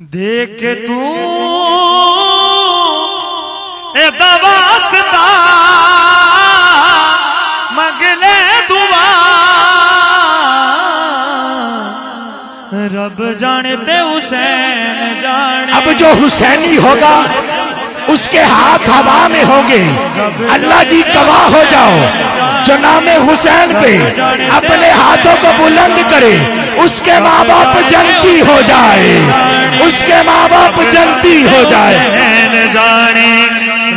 دیکھ تو اے بواسطہ مگلے دعا رب جانتے حسین جانے اب جو حسینی ہوگا اس کے ہاتھ ہوا میں ہوں گے۔ اللہ جی گواہ ہو جاؤ۔ جو نام حسین پہ اپنے ہاتھوں کو بلند کرے اس کے ماں باپ جنتی ہو جائے۔ اس کے ماں باپ جنتی ہو جائے۔ حسین جانے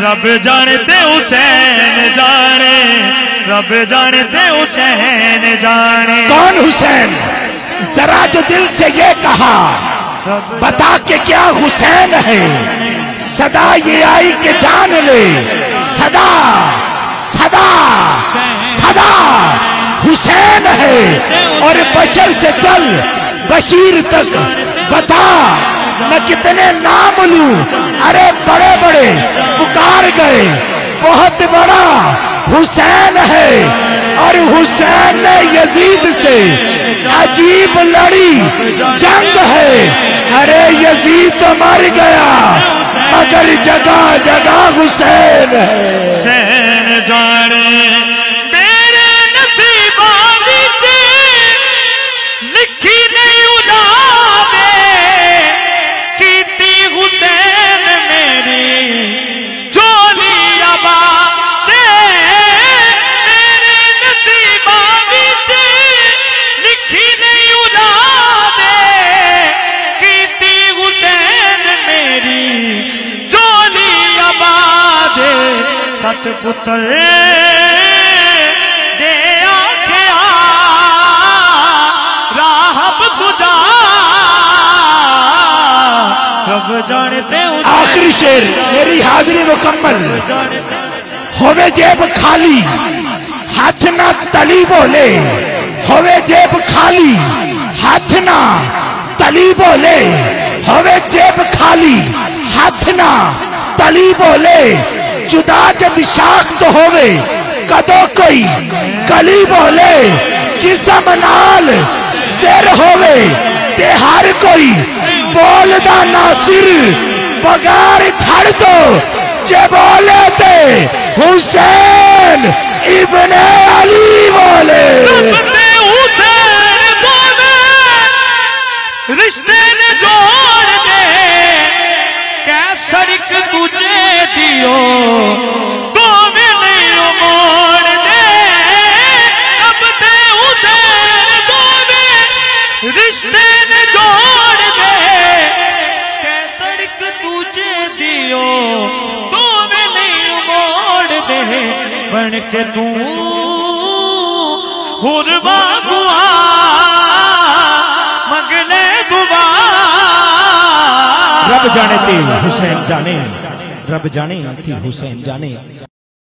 رب جانے تے حسین جانے۔ رب جانے تے حسین جانے۔ کون حسین؟ ذرا جو دل سے یہ کہا بتا کہ کیا حسین ہے۔ صدا یہ آئی کہ جان لے۔ صدا صدا صدا۔ حسین ہے اور بشر سے چل، بشیر تک بتا۔ میں کتنے نام لوں۔ ارے بڑے بڑے پکار گئے۔ بہت بڑا حسین ہے اور حسین نے یزید سے عجیب لڑی۔ جنگ ہے۔ ارے یزید تو مر گیا۔ کر جگہ جگہ حسین ہے۔ ست پتر دے آکھیا راہب تجا رب جانتے آخری شیر میری حاضری مکمل۔ ہوئے جیب خالی، ہاتھ نہ تلی بولے ہوئے جیب خالی، ہاتھ نہ تلی بولے ہوئے جیب خالی، ہاتھ نہ تلی بولے جدا جد شاخ تو ہوئے کدو کوئی کلی بولے، جسم نال سر ہوئے تے ہر کوئی، بول دا ناصر، بغیر دھڑ دو جے بولے تے، حسین ابن علی بولے۔ بندے حسین بولے، رشتے نے جوڑ دے، کیسر ایک تجھے دیو۔ ہے بن کے توں حرما دعا، مگلے دعا۔ رب جانے تھی حسین جانے، رب جانے تھی حسین جانے۔